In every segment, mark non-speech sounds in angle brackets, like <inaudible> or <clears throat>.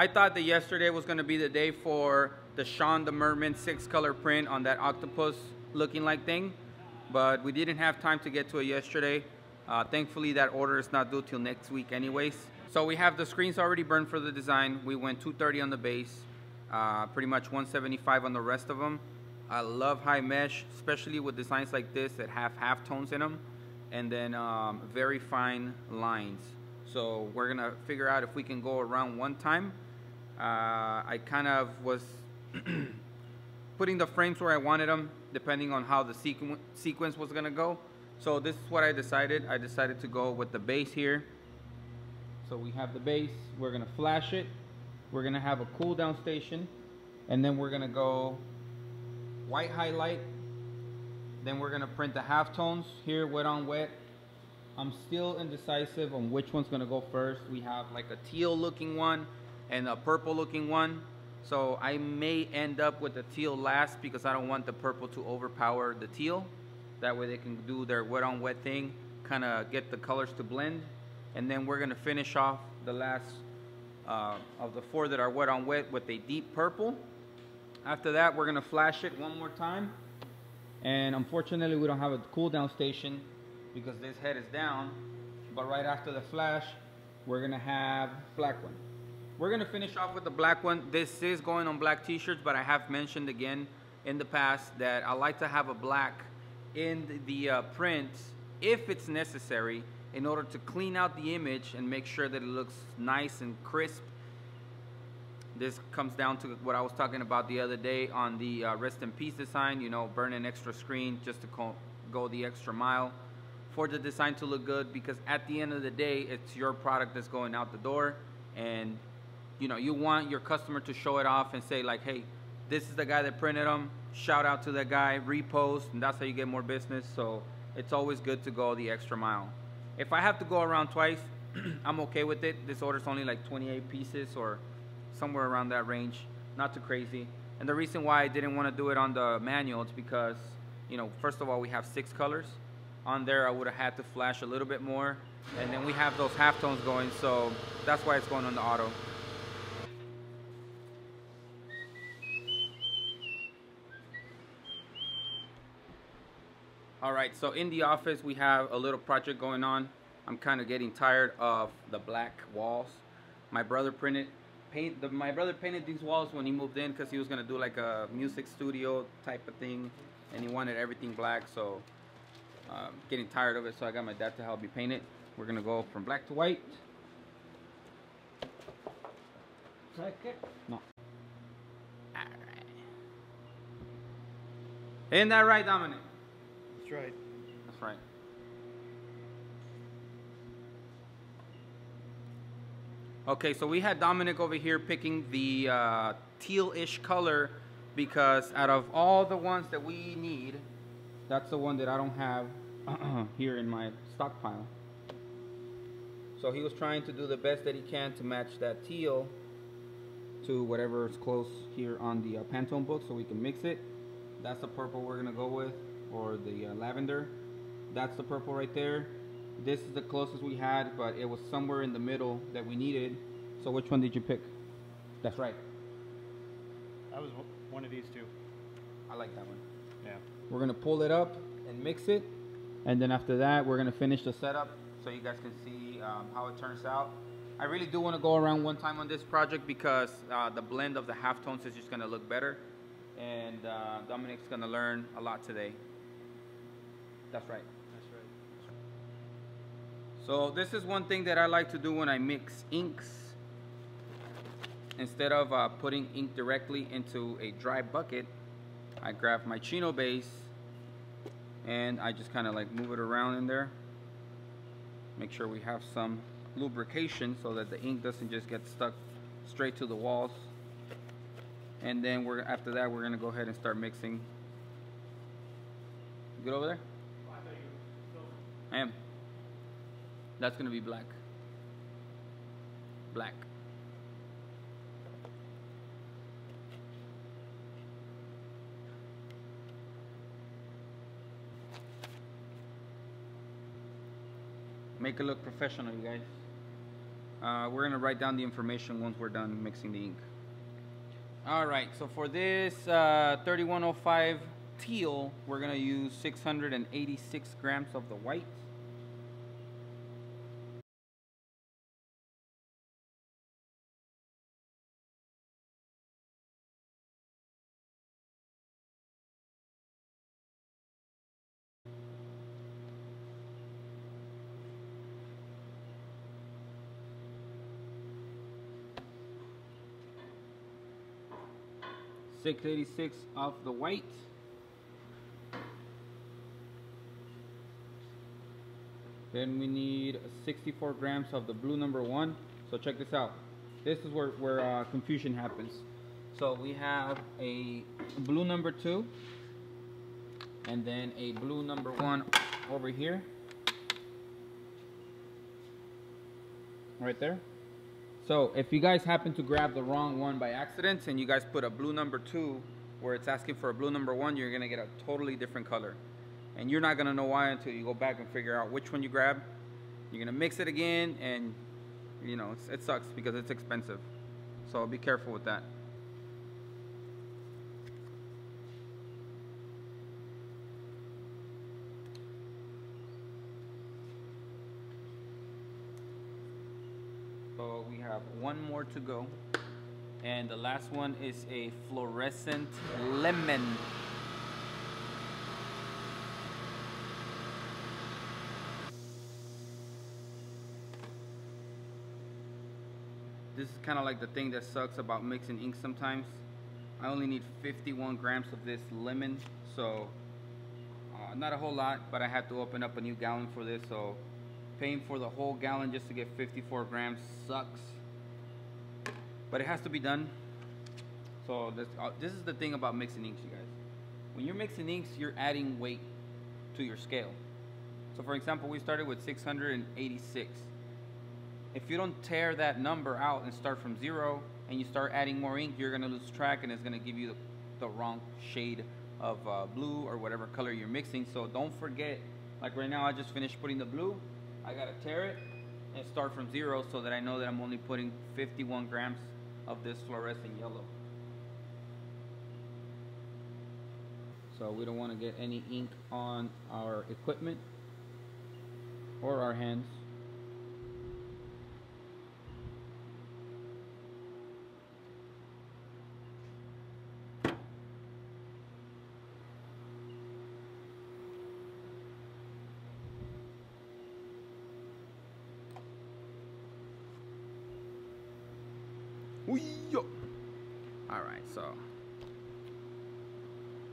I thought that yesterday was gonna be the day for the Sean the Merman six color print on that octopus looking like thing, but we didn't have time to get to it yesterday. Uh, thankfully, that order is not due till next week anyways. So we have the screens already burned for the design. We went 230 on the base, uh, pretty much 175 on the rest of them. I love high mesh, especially with designs like this that have half tones in them, and then um, very fine lines. So we're gonna figure out if we can go around one time. Uh, I kind of was <clears throat> putting the frames where I wanted them, depending on how the sequ sequence was gonna go. So this is what I decided. I decided to go with the base here. So we have the base, we're gonna flash it. We're gonna have a cool down station, and then we're gonna go white highlight. Then we're gonna print the half tones here, wet on wet. I'm still indecisive on which one's gonna go first. We have like a teal looking one and a purple looking one. So I may end up with the teal last because I don't want the purple to overpower the teal. That way they can do their wet on wet thing, kind of get the colors to blend. And then we're gonna finish off the last uh, of the four that are wet on wet with a deep purple. After that, we're gonna flash it one more time. And unfortunately, we don't have a cool down station because this head is down. But right after the flash, we're gonna have black one. We're gonna finish off with the black one. This is going on black t-shirts, but I have mentioned again in the past that I like to have a black in the uh, print if it's necessary in order to clean out the image and make sure that it looks nice and crisp. This comes down to what I was talking about the other day on the uh, rest in peace design, you know, burn an extra screen just to go the extra mile for the design to look good because at the end of the day, it's your product that's going out the door and you know, you want your customer to show it off and say like, hey, this is the guy that printed them. Shout out to that guy, repost, and that's how you get more business. So it's always good to go the extra mile. If I have to go around twice, <clears throat> I'm okay with it. This order's only like 28 pieces or somewhere around that range. Not too crazy. And the reason why I didn't want to do it on the manual is because, you know, first of all, we have six colors. On there, I would have had to flash a little bit more. And then we have those halftones going, so that's why it's going on the auto. All right, so in the office, we have a little project going on. I'm kind of getting tired of the black walls. My brother printed, paint. The, my brother painted these walls when he moved in because he was gonna do like a music studio type of thing, and he wanted everything black. So, um, getting tired of it. So I got my dad to help me paint it. We're gonna go from black to white. It? No. All right. Isn't that right, Dominic? That's right. That's right. Okay, so we had Dominic over here picking the uh, teal-ish color because out of all the ones that we need, that's the one that I don't have <clears throat> here in my stockpile. So he was trying to do the best that he can to match that teal to whatever is close here on the uh, Pantone book so we can mix it. That's the purple we're gonna go with or the uh, lavender. That's the purple right there. This is the closest we had, but it was somewhere in the middle that we needed. So which one did you pick? That's right. That was one of these two. I like that one. Yeah. We're gonna pull it up and mix it. And then after that, we're gonna finish the setup so you guys can see um, how it turns out. I really do wanna go around one time on this project because uh, the blend of the halftones is just gonna look better. And uh, Dominic's gonna learn a lot today. That's right. That's right. So this is one thing that I like to do when I mix inks. Instead of uh, putting ink directly into a dry bucket, I grab my Chino base and I just kind of like move it around in there. Make sure we have some lubrication so that the ink doesn't just get stuck straight to the walls. And then we're after that we're gonna go ahead and start mixing. Good over there? I am. That's gonna be black. Black. Make it look professional, you guys. Uh, we're gonna write down the information once we're done mixing the ink. All right, so for this uh, 3105 teal, we're gonna use 686 grams of the white. Six eighty six of the white. Then we need 64 grams of the blue number one. So check this out. This is where, where uh, confusion happens. So we have a blue number two and then a blue number one over here. Right there. So if you guys happen to grab the wrong one by accident and you guys put a blue number two where it's asking for a blue number one, you're gonna get a totally different color. And you're not gonna know why until you go back and figure out which one you grab. You're gonna mix it again and you know, it sucks because it's expensive. So be careful with that. So we have one more to go. And the last one is a fluorescent lemon. This is kind of like the thing that sucks about mixing ink sometimes. I only need 51 grams of this lemon, so uh, not a whole lot, but I had to open up a new gallon for this, so paying for the whole gallon just to get 54 grams sucks. But it has to be done. So this, uh, this is the thing about mixing inks, you guys. When you're mixing inks, you're adding weight to your scale. So for example, we started with 686. If you don't tare that number out and start from zero and you start adding more ink, you're gonna lose track and it's gonna give you the, the wrong shade of uh, blue or whatever color you're mixing. So don't forget, like right now I just finished putting the blue. I gotta tare it and start from zero so that I know that I'm only putting 51 grams of this fluorescent yellow. So we don't want to get any ink on our equipment or our hands. Wee-yo. All right, so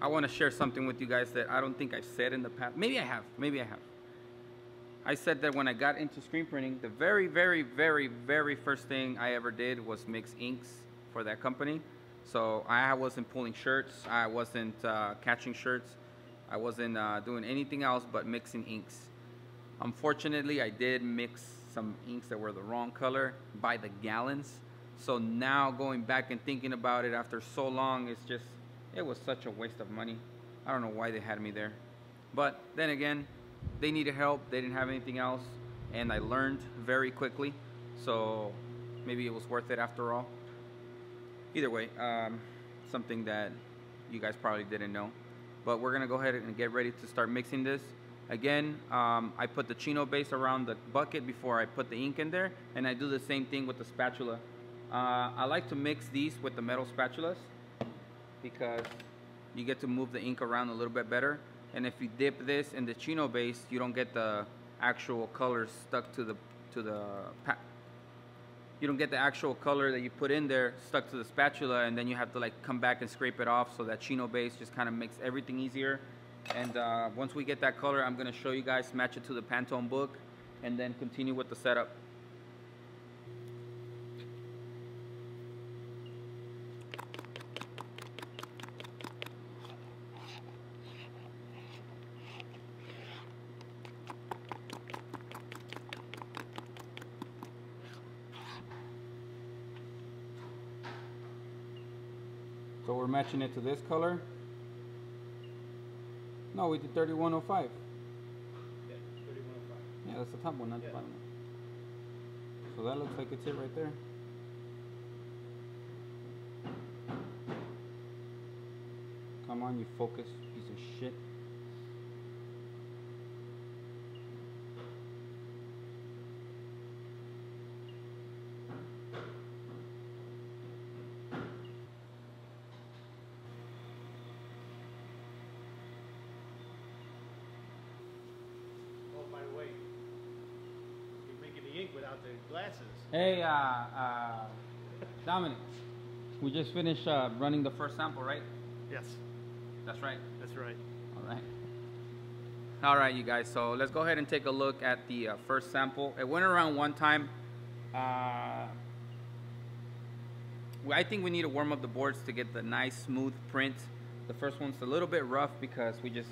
I want to share something with you guys that I don't think I've said in the past. Maybe I have. Maybe I have. I said that when I got into screen printing, the very, very, very, very first thing I ever did was mix inks for that company. So I wasn't pulling shirts. I wasn't uh, catching shirts. I wasn't uh, doing anything else but mixing inks. Unfortunately, I did mix some inks that were the wrong color by the gallons. So now going back and thinking about it after so long, it's just, it was such a waste of money. I don't know why they had me there. But then again, they needed help. They didn't have anything else. And I learned very quickly. So maybe it was worth it after all. Either way, um, something that you guys probably didn't know. But we're gonna go ahead and get ready to start mixing this. Again, um, I put the chino base around the bucket before I put the ink in there. And I do the same thing with the spatula. Uh, I like to mix these with the metal spatulas because you get to move the ink around a little bit better. And if you dip this in the chino base, you don't get the actual color stuck to the to the you don't get the actual color that you put in there stuck to the spatula and then you have to like come back and scrape it off so that chino base just kind of makes everything easier and uh, once we get that color I'm gonna show you guys match it to the Pantone book and then continue with the setup So we're matching it to this color. No, we did 3105. Yeah, 3105. Yeah, that's the top one, not the bottom one. So that looks like it's it right there. Come on, you focus piece of shit. The the glasses. Hey, uh, uh, Dominic, we just finished uh, running the first sample, right? Yes, That's right. that's right. All right. All right, you guys. So let's go ahead and take a look at the uh, first sample. It went around one time. Uh, I think we need to warm up the boards to get the nice smooth print. The first one's a little bit rough because we just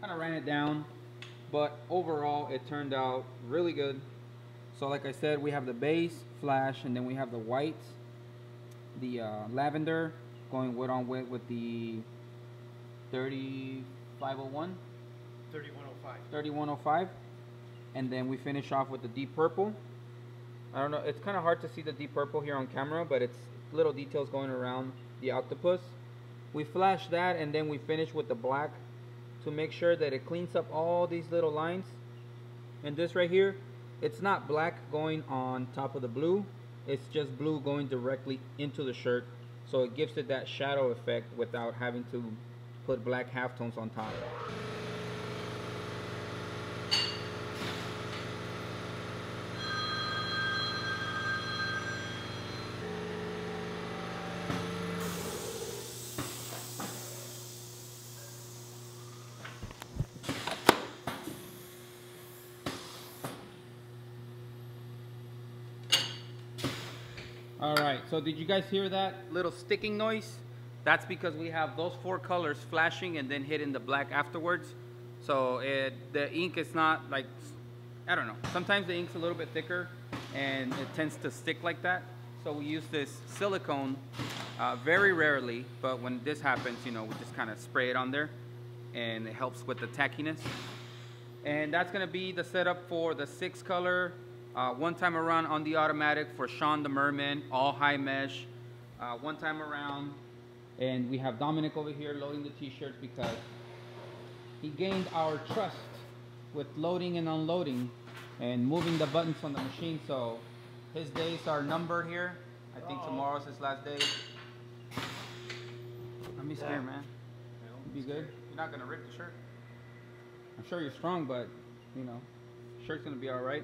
kind of ran it down. But overall, it turned out really good. So like I said, we have the base, flash, and then we have the white, the uh, lavender going with on with, with the 3501, 3105. 3105. And then we finish off with the deep purple. I don't know, it's kind of hard to see the deep purple here on camera, but it's little details going around the octopus. We flash that and then we finish with the black to make sure that it cleans up all these little lines. And this right here, it's not black going on top of the blue. It's just blue going directly into the shirt. So it gives it that shadow effect without having to put black halftones on top. All right, so did you guys hear that little sticking noise? That's because we have those four colors flashing and then hitting the black afterwards. So it, the ink is not like, I don't know. Sometimes the ink's a little bit thicker and it tends to stick like that. So we use this silicone uh, very rarely, but when this happens, you know, we just kind of spray it on there and it helps with the tackiness. And that's gonna be the setup for the six color, uh, one time around on the automatic for Sean the Merman, all high mesh, uh, one time around. And we have Dominic over here loading the t-shirts because he gained our trust with loading and unloading and moving the buttons on the machine. So his days are numbered here. I think Uh-oh. tomorrow's his last day. Don't be scared, man. Be good? You're not gonna rip the shirt. I'm sure you're strong, but you know, shirt's gonna be all right.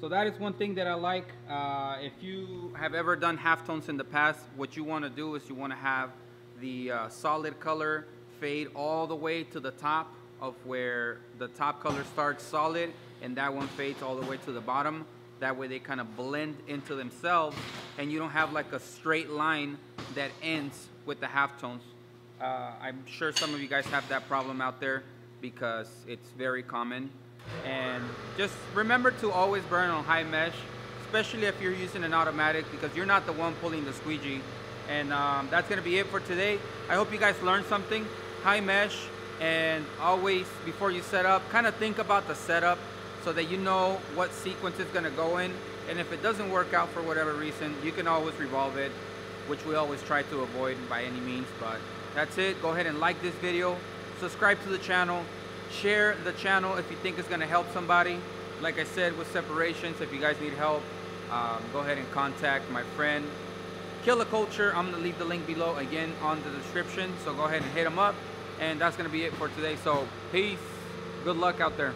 So that is one thing that I like. Uh, if you have ever done halftones in the past, what you want to do is you want to have the uh, solid color fade all the way to the top of where the top color starts solid, and that one fades all the way to the bottom. That way they kind of blend into themselves, and you don't have like a straight line that ends with the halftones. Uh, I'm sure some of you guys have that problem out there because it's very common. And just remember to always burn on high mesh, especially if you're using an automatic because you're not the one pulling the squeegee. And um, that's gonna be it for today. I hope you guys learned something. High mesh, and always before you set up, kind of think about the setup so that you know what sequence is gonna go in. And if it doesn't work out for whatever reason, you can always revolve it, which we always try to avoid by any means. But that's it. Go ahead and like this video, subscribe to the channel, share the channel if you think it's gonna help somebody. Like I said, with separations, if you guys need help, um, go ahead and contact my friend Killa Culture. I'm gonna leave the link below again on the description. So go ahead and hit him up. And that's gonna be it for today. So peace. Good luck out there.